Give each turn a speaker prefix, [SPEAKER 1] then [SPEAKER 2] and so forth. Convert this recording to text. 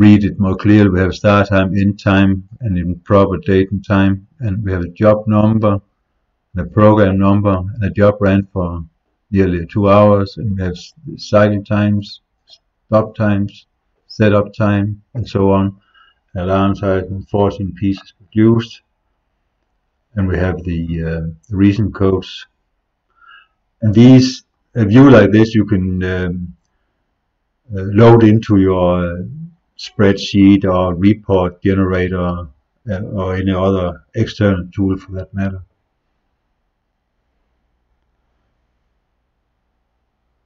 [SPEAKER 1] read it more clearly. We have start time, end time, and in proper date and time. And we have a job number, and a program number, and a job ran for nearly two hours. And we have cycle times, stop times, setup time, and so on. Alarm size and 14 pieces produced. And we have the, uh, reason codes. And these, a view like this, you can um, uh, load into your uh, spreadsheet or report generator uh, or any other external tool for that matter.